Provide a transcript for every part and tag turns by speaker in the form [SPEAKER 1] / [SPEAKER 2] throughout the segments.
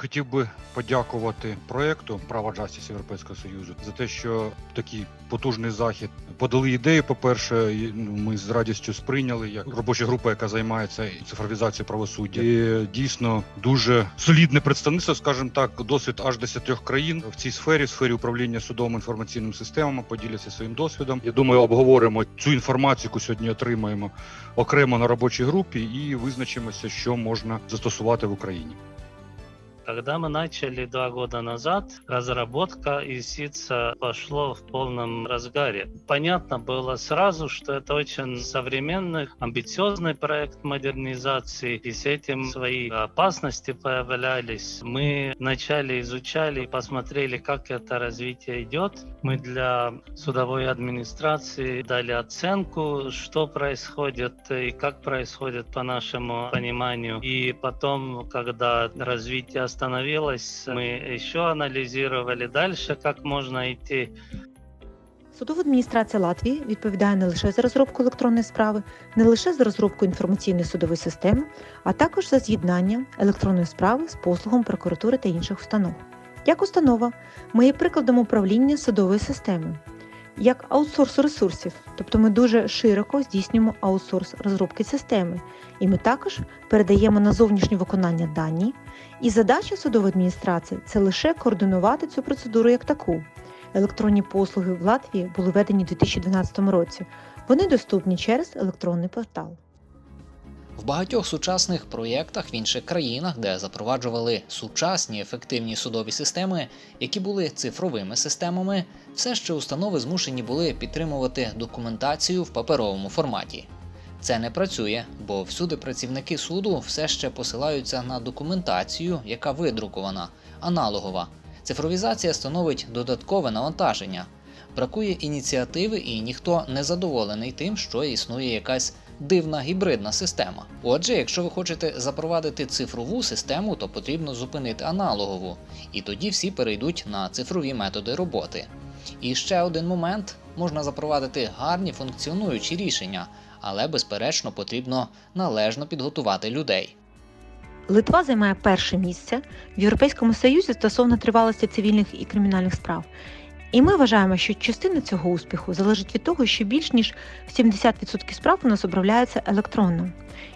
[SPEAKER 1] Хотів би подякувати проекту Права Джастіс Європейського Союзу за те, що такий потужний захід подали ідею. По перше, ну, ми з радістю сприйняли як робоча група, яка займається цифровізацією правосуддя. І дійсно дуже солідне представництво, скажімо так, досвід аж 10 країн в цій сфері, в сфері управління судовими інформаційними системами, поділяться своїм досвідом. Я думаю, обговоримо цю інформацію, яку сьогодні отримаємо окремо на робочій групі, і визначимося, що можна застосувати в Україні.
[SPEAKER 2] Когда мы начали два года назад, разработка ИСИЦа пошло в полном разгаре. Понятно было сразу, что это очень современный, амбициозный проект модернизации, и с этим свои опасности появлялись. Мы вначале изучали и посмотрели, как это развитие идет. Мы для судовой администрации дали оценку, что происходит и как происходит по нашему пониманию. И потом, когда развитие остановилось, мы еще анализировали дальше, как можно идти.
[SPEAKER 3] Судова адміністрація Латвії відповідає не лише за розробку електронної справи, не лише за розробку інформаційної судової системи, а також за з'єднання електронної справи з послугом прокуратури та інших установ. Як установа, ми є прикладом управління судової системи, як аутсорс ресурсів, тобто ми дуже широко здійснюємо аутсорс розробки системи, і ми також передаємо на зовнішнє виконання дані. І задача судової адміністрації це лише координувати цю процедуру як таку. Електронні послуги в Латвії були введені у 2012 році. Вони доступні через електронний портал.
[SPEAKER 4] В багатьох сучасних проєктах в інших країнах, де запроваджували сучасні ефективні судові системи, які були цифровими системами, все ще установи змушені були підтримувати документацію в паперовому форматі. Це не працює, бо всюди працівники суду все ще посилаються на документацію, яка видрукована, аналогова. Цифровізація становить додаткове навантаження. Бракує ініціативи, і ніхто не задоволений тим, що існує якась дивна гібридна система. Отже, якщо ви хочете запровадити цифрову систему, то потрібно зупинити аналогову, і тоді всі перейдуть на цифрові методи роботи. І ще один момент: можна запровадити гарні функціонуючі рішення, але безперечно потрібно належно підготувати людей.
[SPEAKER 3] Литва займає перше місце в Європейському Союзі стосовно тривалості цивільних і кримінальних справ. І ми вважаємо, що частина цього успіху залежить від того, що більш ніж 70% справ у нас обробляються електронно.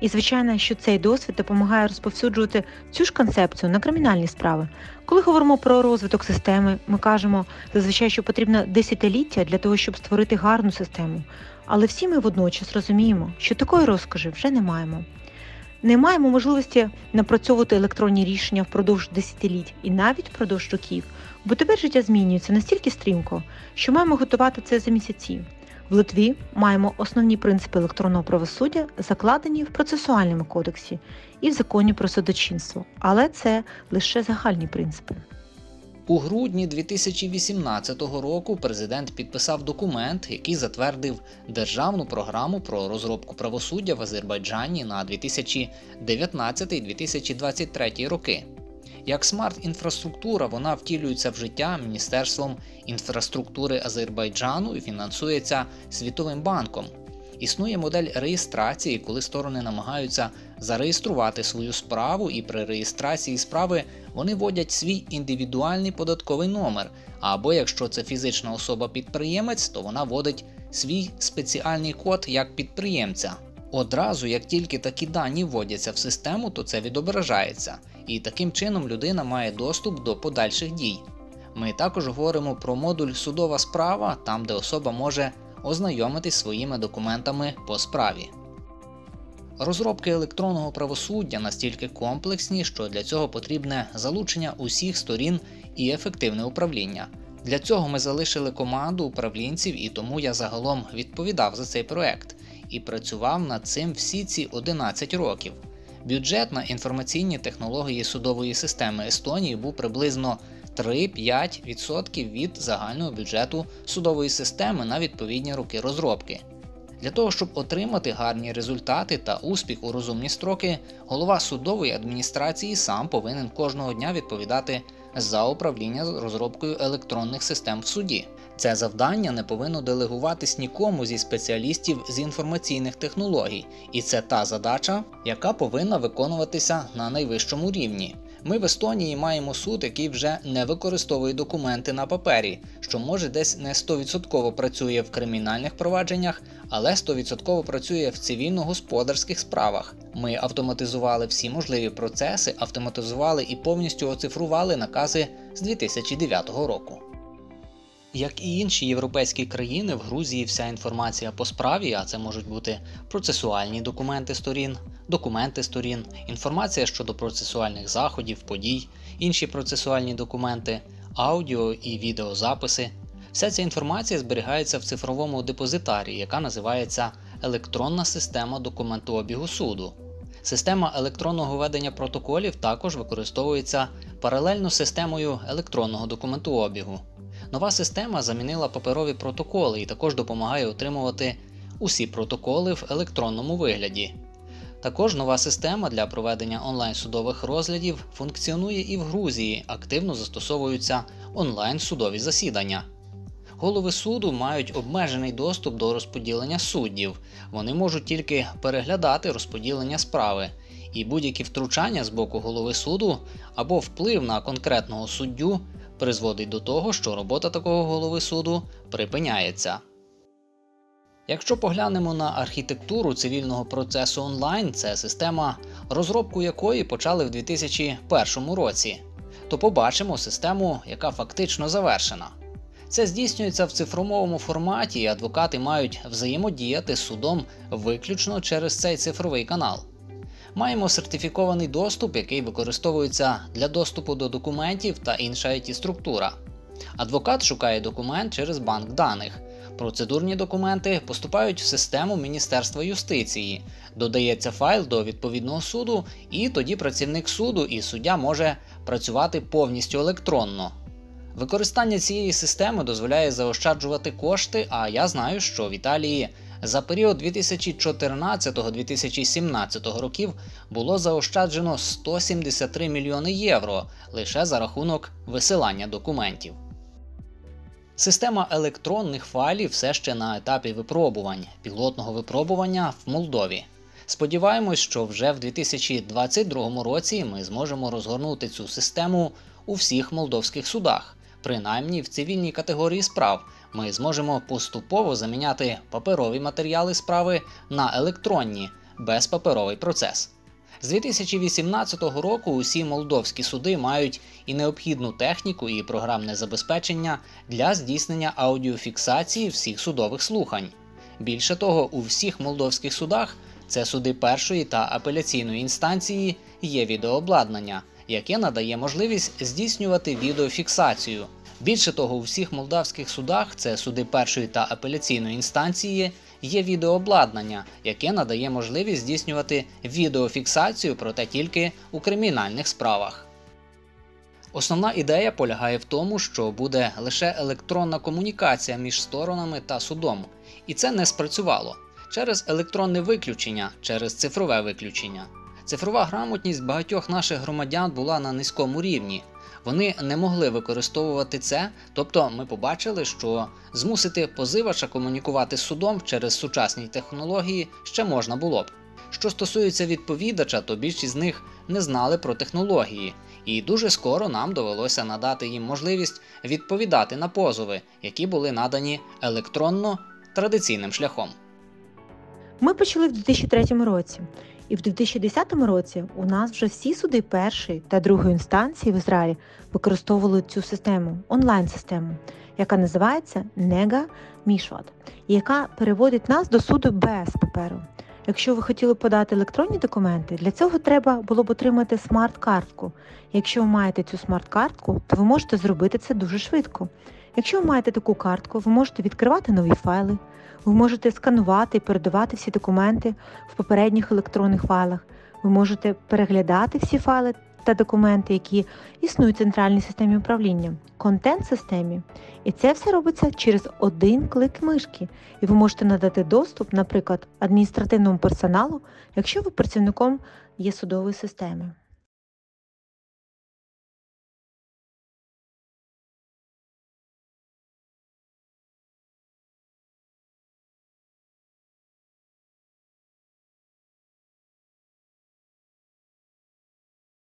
[SPEAKER 3] І звичайно, що цей досвід допомагає розповсюджувати цю ж концепцію на кримінальні справи. Коли говоримо про розвиток системи, ми кажемо зазвичай, що потрібно десятиліття для того, щоб створити гарну систему. Але всі ми водночас розуміємо, що такої розкоші вже не маємо. Не маємо можливості напрацьовувати електронні рішення впродовж десятиліть і навіть впродовж років, бо тепер життя змінюється настільки стрімко, що маємо готувати це за місяці. В Литві маємо основні принципи електронного правосуддя, закладені в процесуальному кодексі і в законі про судочинство, але це лише загальні принципи.
[SPEAKER 4] У грудні 2018 року президент підписав документ, який затвердив державну програму про розробку правосуддя в Азербайджані на 2019-2023 роки. Як смарт-інфраструктура вона втілюється в життя Міністерством інфраструктури Азербайджану і фінансується Світовим банком. Існує модель реєстрації, коли сторони намагаються зареєструвати свою справу, і при реєстрації справи вони вводять свій індивідуальний податковий номер. Або якщо це фізична особа-підприємець, то вона вводить свій спеціальний код як підприємця. Одразу, як тільки такі дані вводяться в систему, то це відображається, і таким чином людина має доступ до подальших дій. Ми також говоримо про модуль судова справа, там де особа може ознайомитись своїми документами по справі. Розробки електронного правосуддя настільки комплексні, що для цього потрібне залучення усіх сторін і ефективне управління. Для цього ми залишили команду управлінців, і тому я загалом відповідав за цей проект і працював над цим всі ці 11 років. Бюджет на інформаційні технології судової системи Естонії був приблизно 3-5% від загального бюджету судової системи на відповідні роки розробки. Для того, щоб отримати гарні результати та успіх у розумні строки, голова судової адміністрації сам повинен кожного дня відповідати за управління розробкою електронних систем в суді. Це завдання не повинно делегуватись нікому зі спеціалістів з інформаційних технологій, і це та задача, яка повинна виконуватися на найвищому рівні. Ми в Естонії маємо суд, який вже не використовує документи на папері, що може десь не 100% працює в кримінальних провадженнях, але 100% працює в цивільно-господарських справах. Ми автоматизували всі можливі процеси, автоматизували і повністю оцифрували накази з 2009 року. Як і інші європейські країни, в Грузії вся інформація по справі, а це можуть бути процесуальні документи сторін, документи сторін, інформація щодо процесуальних заходів, подій, інші процесуальні документи, аудіо і відеозаписи. Вся ця інформація зберігається в цифровому депозитарі, яка називається електронна система документообігу суду. Система електронного ведення протоколів також використовується паралельно з системою електронного документообігу. Нова система замінила паперові протоколи і також допомагає отримувати усі протоколи в електронному вигляді. Також нова система для проведення онлайн-судових розглядів функціонує і в Грузії, активно застосовуються онлайн-судові засідання. Голови суду мають обмежений доступ до розподілення суддів, вони можуть тільки переглядати розподілення справи, і будь-які втручання з боку голови суду або вплив на конкретного суддю призводить до того, що робота такого голови суду припиняється. Якщо поглянемо на архітектуру цивільного процесу онлайн, це система, розробку якої почали в 2001 році, то побачимо систему, яка фактично завершена. Це здійснюється в цифровому форматі, і адвокати мають взаємодіяти з судом виключно через цей цифровий канал. Маємо сертифікований доступ, який використовується для доступу до документів та інша it структура. Адвокат шукає документ через банк даних. Процедурні документи поступають в систему Міністерства юстиції, додається файл до відповідного суду, і тоді працівник суду і суддя може працювати повністю електронно. Використання цієї системи дозволяє заощаджувати кошти, а я знаю, що в Італії за період 2014-2017 років було заощаджено 173 мільйони євро лише за рахунок висилання документів. Система електронних файлів все ще на етапі випробувань, пілотного випробування в Молдові. Сподіваємось, що вже в 2022 році ми зможемо розгорнути цю систему у всіх молдовських судах, принаймні в цивільній категорії справ. Ми зможемо поступово заміняти паперові матеріали справи на електронні безпаперовий процес. З 2018 року усі молдовські суди мають і необхідну техніку і програмне забезпечення для здійснення аудіофіксації всіх судових слухань. Більше того, у всіх молдовських судах це суди першої та апеляційної інстанції є відеообладнання, яке надає можливість здійснювати відеофіксацію. Більше того, у всіх молдавських судах це суди першої та апеляційної інстанції є відеообладнання, яке надає можливість здійснювати відеофіксацію, проте тільки у кримінальних справах. Основна ідея полягає в тому, що буде лише електронна комунікація між сторонами та судом, і це не спрацювало через електронне виключення, через цифрове виключення. Цифрова грамотність багатьох наших громадян була на низькому рівні. Вони не могли використовувати це, тобто ми побачили, що змусити позивача комунікувати з судом через сучасні технології ще можна було б. Що стосується відповідача, то більшість з них не знали про технології, і дуже скоро нам довелося надати їм можливість відповідати на позови, які були надані електронно традиційним шляхом.
[SPEAKER 3] Ми почали в 2003 році, і в 2010 році у нас вже всі суди першої та другої інстанції в Ізраїлі використовували цю систему, онлайн-систему, яка називається Нега Мішват, яка переводить нас до суду без паперу. Якщо ви хотіли подати електронні документи, для цього треба було б отримати смарт-картку. Якщо ви маєте цю смарт-картку, то ви можете зробити це дуже швидко. Якщо ви маєте таку картку, ви можете відкривати нові файли, ви можете сканувати і передавати всі документи в попередніх електронних файлах. Ви можете переглядати всі файли та документи, які існують в центральній системі управління, контент-системі. І це все робиться через один клик мишки. І ви можете надати доступ, наприклад, адміністративному персоналу, якщо ви працівником є судової системи.